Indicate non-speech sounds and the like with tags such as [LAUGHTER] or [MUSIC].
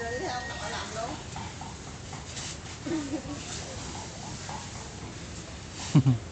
rồi đi theo nội làm luôn Ha [LAUGHS] ha.